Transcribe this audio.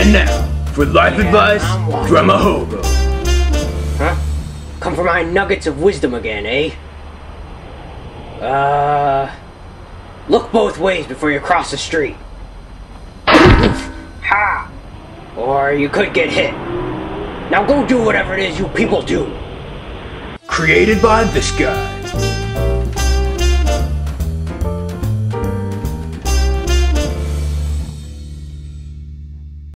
And now, for life Yeah, advice from a hobo. Huh? Come for my nuggets of wisdom again, eh? Uh. Look both ways before you cross the street. ha! Or you could get hit. Now go do whatever it is you people do. Created by this guy.